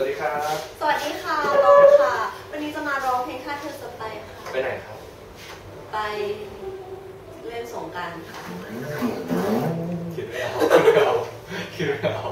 วัสดีครับ สวัสดีค่ะร้องค่ะ วันนี้จะมาร้องเพลงค่าเธอสไปค่ะ ไปไหนครับ ไปเล่นสงการค่ะ คิดไม่ออกคิดไม่ออกคิดไม่ออก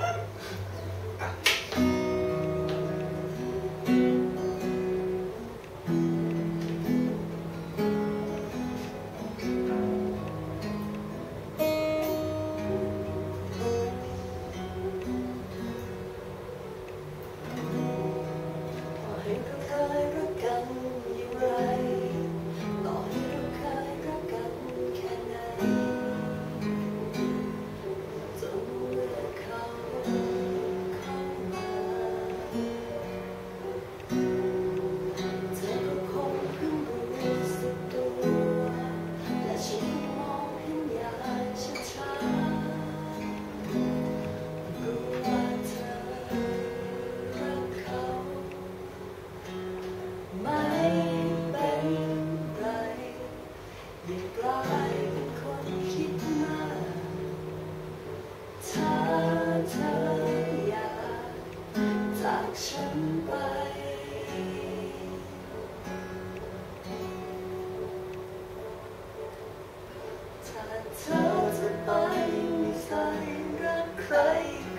ใคร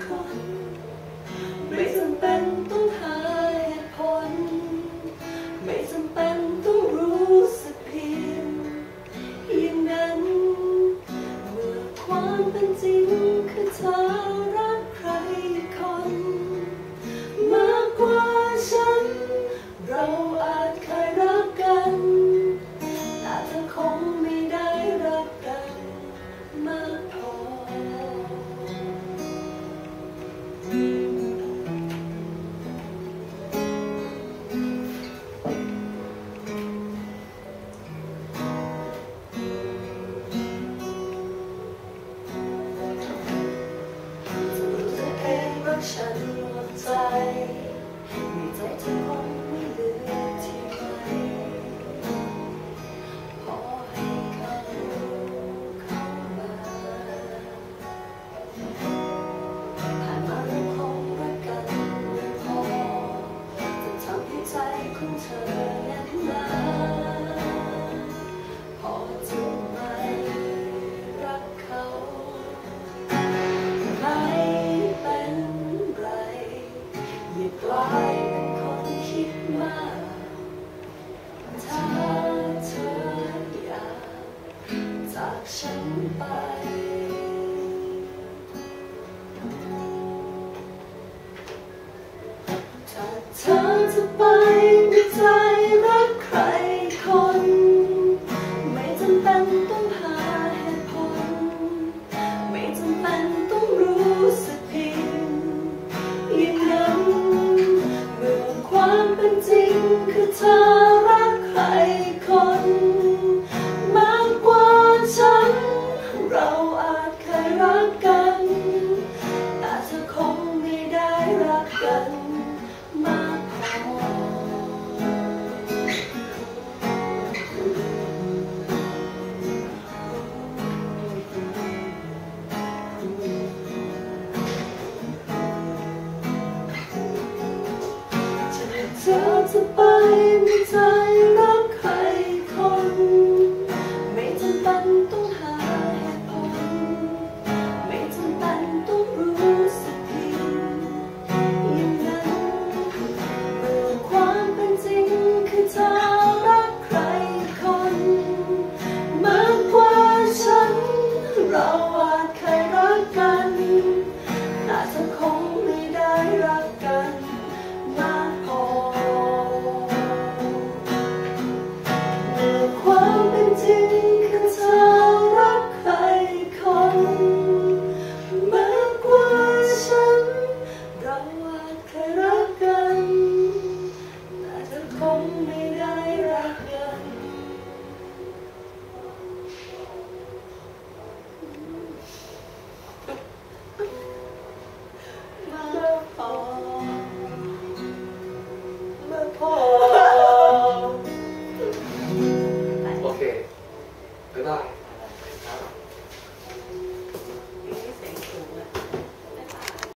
คนไม่จำเป็นต้องหาเผล ไม่จำเป็นต้องรู้สึกผิดอย่างนั้นเมื่อความเป็นจริงคือเธอรักใครคนมากกว่าฉัน เราอาจเคยรักกัน แต่เธอคง 沉落在。Bye.